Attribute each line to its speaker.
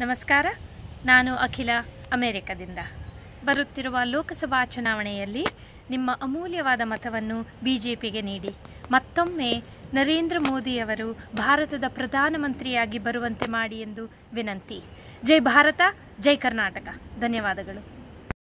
Speaker 1: ನಮಸ್ಕಾರ. ನಾನು ಅಖಿಲ ಅಮೆರಿಕದಿಂದ. ಬರುತ್ತಿರುವ ಲೋಕಸಭಾ ಚುನಾವಣೆಯಲ್ಲಿ ನಿಮ್ಮ ಅಮೂಲ್ಯವಾದ ಮತವನ್ನು ಬಿಜೆಪಿಗೆ ನೀಡಿ. ಮತ್ತೊಮ್ಮೆ ನರೇಂದ್ರ ಮೋದಿಯವರು ಭಾರತದ ಪ್ರಧಾನಮಂತ್ರಿಯಾಗಿ ಬರುವಂತೆ ಮಾಡಿ ಎಂದು ವಿನಂತಿ. ಜೈ ಭಾರತ, ಜೈ ಕರ್ನಾಟಕ. ಧನ್ಯವಾದಗಳು.